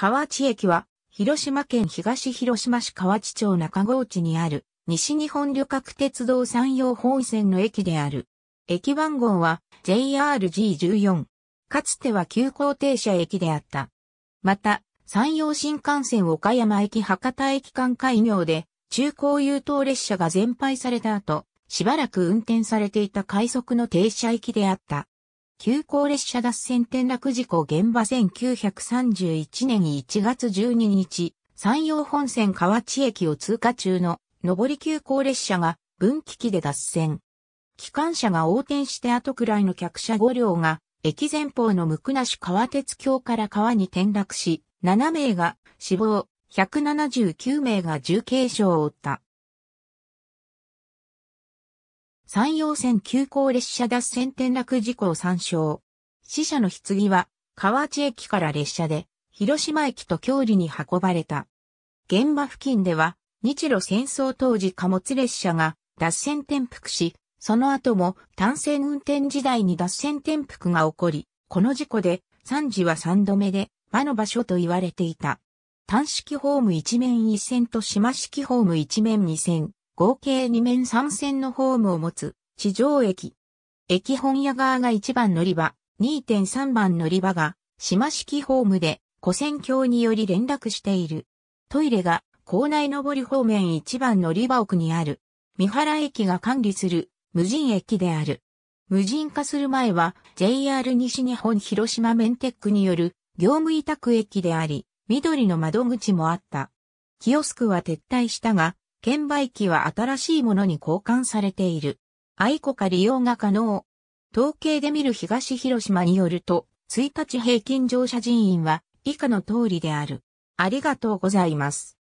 河内駅は、広島県東広島市河内町中郷地にある、西日本旅客鉄道山陽本線の駅である。駅番号は JRG14。かつては急行停車駅であった。また、山陽新幹線岡山駅博多駅間開業で、中高優等列車が全廃された後、しばらく運転されていた快速の停車駅であった。急行列車脱線転落事故現場1931年1月12日、山陽本線河内駅を通過中の上り急行列車が分岐器で脱線。機関車が横転して後くらいの客車5両が駅前方の無垢なし川鉄橋から川に転落し、7名が死亡、179名が重軽傷を負った。山陽線急行列車脱線転落事故を参照。死者の棺は、河内駅から列車で、広島駅と京里に運ばれた。現場付近では、日露戦争当時貨物列車が脱線転覆し、その後も単線運転時代に脱線転覆が起こり、この事故で3時は3度目で、場の場所と言われていた。単式ホーム一面一線と島式ホーム一面二線、合計2面3線のホームを持つ地上駅。駅本屋側が1番乗り場、2.3番乗り場が島式ホームで古線橋により連絡している。トイレが校内上り方面1番乗り場奥にある。三原駅が管理する無人駅である。無人化する前は JR 西日本広島メンテックによる業務委託駅であり、緑の窓口もあった。キオスクは撤退したが、券売機は新しいものに交換されている。愛子か利用が可能。統計で見る東広島によると、1日平均乗車人員は以下の通りである。ありがとうございます。